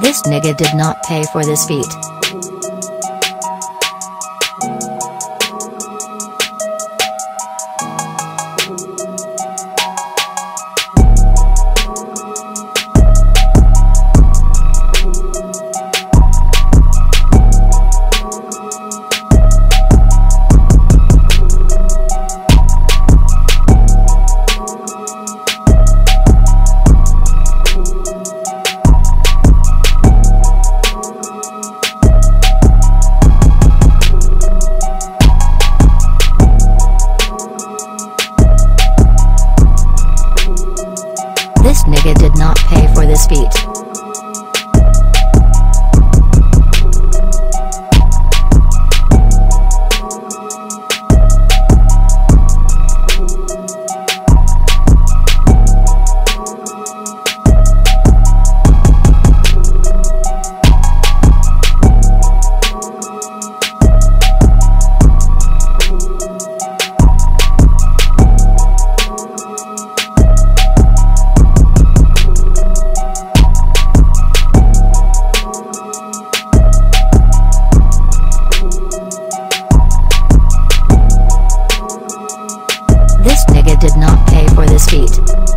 This nigga did not pay for this feat. Nigga did not pay for this feat. Speed.